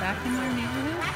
back in your neighborhood.